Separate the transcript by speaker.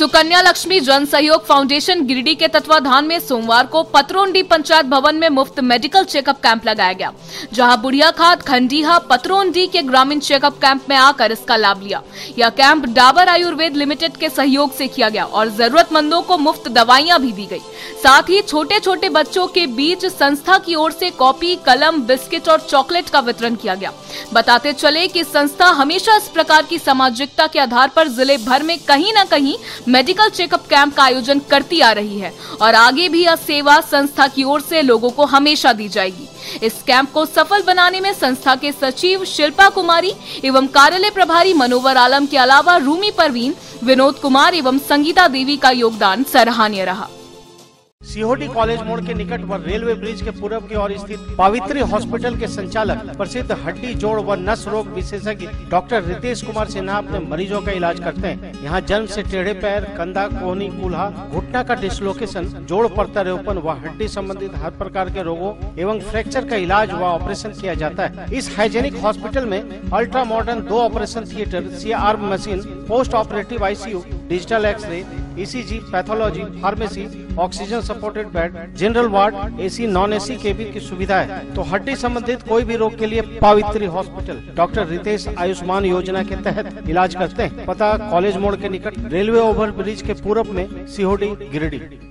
Speaker 1: सुकन्या लक्ष्मी जन सहयोग फाउंडेशन गिरिडीह के तत्वाधान में सोमवार को पतरोंडी पंचायत भवन में मुफ़्त मेडिकल चेकअप कैंप लगाया गया, जहाँ बुढ़िया खाद खंडीहा, पतरोंडी के ग्रामीण चेकअप कैंप में आकर इसका लाभ लिया। यह कैंप डाबर आयुर्वेद लिमिटेड के सहयोग से किया गया और जरूरतमंदों को मुफ़्त दवाइयाँ भी दी गई। साथ ही छोटे छोटे बच्चों के बीच संस्था की ओर से कॉपी, कलम, बिस्किट और चॉकलेट का वितरण किया गया। बताते चले की संस्था हमेशा इस प्रकार की सामाजिकता के आधार पर ज़िले भर में कहीं न कहीं मेडिकल चेकअप कैंप का आयोजन करती आ रही है और आगे भी यह सेवा संस्था की ओर से लोगों को हमेशा दी जाएगी। इस कैंप को सफल बनाने में संस्था के सचिव शिल्पा कुमारी एवं कार्यालय प्रभारी मनोवर आलम के अलावा रूमी परवीन, विनोद कुमार एवं संगीता देवी का योगदान सराहनीय रहा।
Speaker 2: सीहोडी कॉलेज मोड़ के निकट व रेलवे ब्रिज के पूर्व की ओर स्थित पावित्री हॉस्पिटल के संचालक प्रसिद्ध हड्डी जोड़ व नस रोग विशेषज्ञ डॉक्टर रितेश कुमार सिन्हा अपने मरीजों का इलाज करते हैं। यहाँ जन्म से टेढ़े पैर, कंधा, कोहनी, कूल्हा, घुटना का डिसलोकेशन जोड़ प्रत्यारोपण व हड्डी संबंधित हर प्रकार के रोगों एवं फ्रैक्चर का इलाज व ऑपरेशन किया जाता है। इस हाइजेनिक हॉस्पिटल में अल्ट्रा मॉडर्न दो operation theatre C machine post operative ICU digital X ray ECG pathology pharmacy oxygen supported bed general ward AC non AC भी की सुविधा है तो हड्डी संबंधित कोई भी रोग के लिए पावित्री हॉस्पिटल, डॉक्टर रितेश आयुष्मान योजना के तहत इलाज करते हैं। पता कॉलेज मोड़ के निकट, रेलवे ओवर ब्रिज के पूर्व में सिहोडी गिरिडीह।